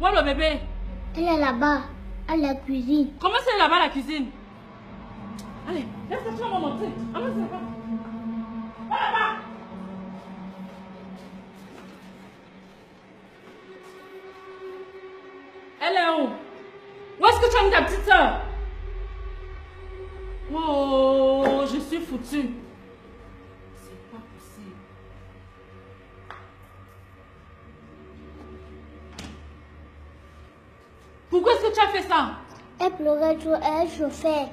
pas le bébé Elle est là-bas, à la cuisine. Comment c'est là-bas la cuisine? Allez, laisse-toi, tu vas me montrer. Allez, c'est là-bas. Va là-bas. Elle est où? Où est-ce que tu as mis ta petite soeur Oh, je suis foutue. Pourquoi est-ce que tu as fait ça? Elle pleurait trop, elle chauffait.